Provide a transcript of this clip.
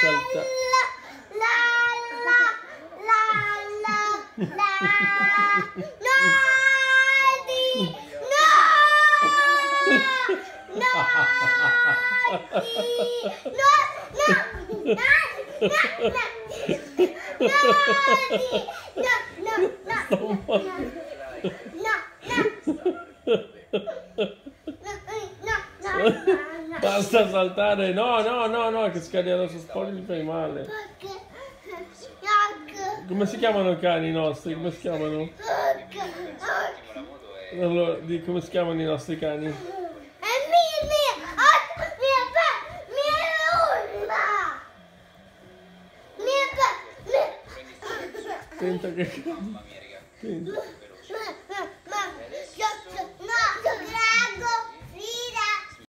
salta. La la la la la No di No No di No no no no no no no Basta saltare. No, no, no, no, che scadi addosso sporchi ti fai male. Come si chiamano i cani nostri? Come si chiamano? Allora, di come si chiamano i nostri cani? Tenta che... Tenta.